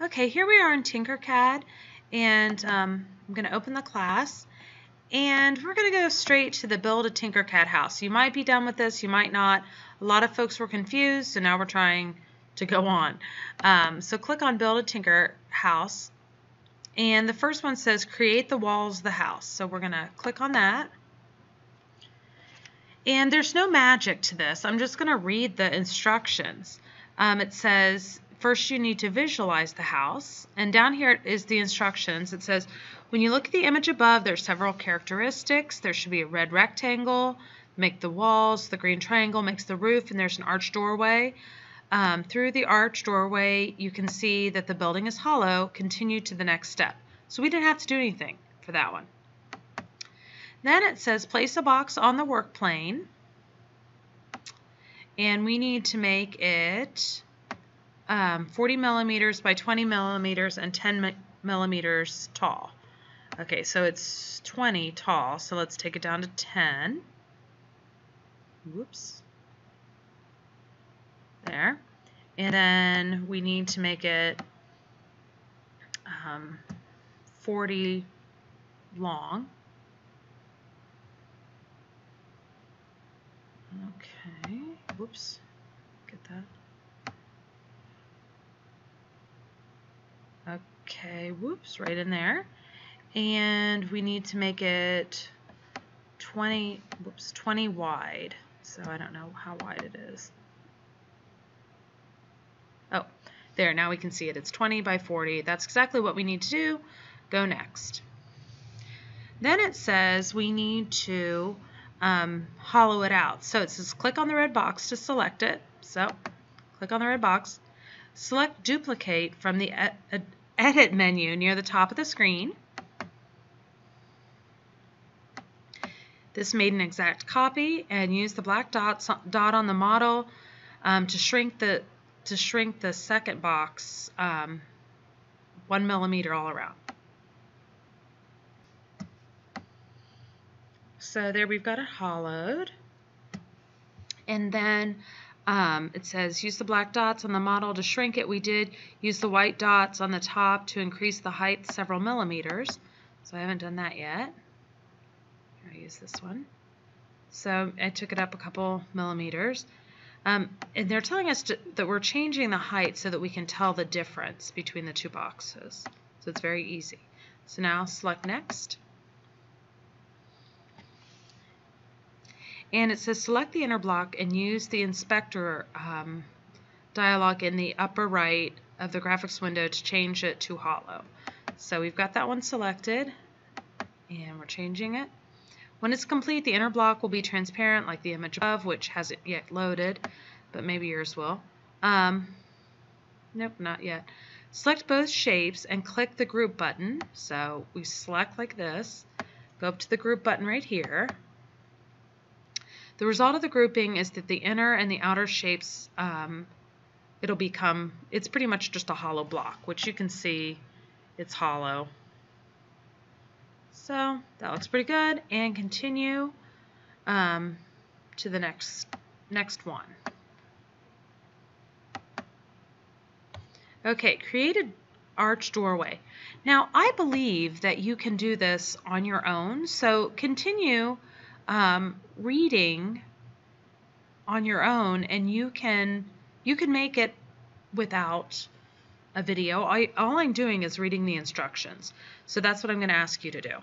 Okay, here we are in Tinkercad, and um, I'm going to open the class, and we're going to go straight to the Build a Tinkercad house. You might be done with this, you might not. A lot of folks were confused, so now we're trying to go on. Um, so click on Build a Tinker house, and the first one says Create the walls of the house. So we're going to click on that. And there's no magic to this. I'm just going to read the instructions. Um, it says first you need to visualize the house. And down here is the instructions. It says, when you look at the image above, there's several characteristics. There should be a red rectangle, make the walls, the green triangle makes the roof, and there's an arch doorway. Um, through the arch doorway, you can see that the building is hollow. Continue to the next step. So we didn't have to do anything for that one. Then it says place a box on the work plane. And we need to make it um, 40 millimeters by 20 millimeters and 10 millimeters tall. Okay, so it's 20 tall, so let's take it down to 10. Whoops. There. And then we need to make it um, 40 long. Okay, whoops, get that. Okay, whoops, right in there. And we need to make it 20, whoops, 20 wide. So I don't know how wide it is. Oh, there, now we can see it. It's 20 by 40. That's exactly what we need to do. Go next. Then it says we need to um, hollow it out. So it says click on the red box to select it. So click on the red box. Select duplicate from the edit menu near the top of the screen. This made an exact copy and use the black dots, dot on the model um, to shrink the to shrink the second box um, one millimeter all around. So there we've got it hollowed. And then um, it says use the black dots on the model to shrink it. We did use the white dots on the top to increase the height several millimeters. So I haven't done that yet. I'll use this one. So I took it up a couple millimeters. Um, and they're telling us to, that we're changing the height so that we can tell the difference between the two boxes. So it's very easy. So now select next. And it says select the inner block and use the inspector um, dialog in the upper right of the graphics window to change it to hollow. So we've got that one selected and we're changing it. When it's complete, the inner block will be transparent like the image above, which hasn't yet loaded, but maybe yours will. Um, nope, not yet. Select both shapes and click the group button. So we select like this, go up to the group button right here, the result of the grouping is that the inner and the outer shapes, um, it'll become, it's pretty much just a hollow block, which you can see it's hollow. So that looks pretty good. And continue um, to the next, next one. Okay, create an arch doorway. Now, I believe that you can do this on your own, so continue um, reading on your own and you can you can make it without a video. I, all I'm doing is reading the instructions. So that's what I'm going to ask you to do.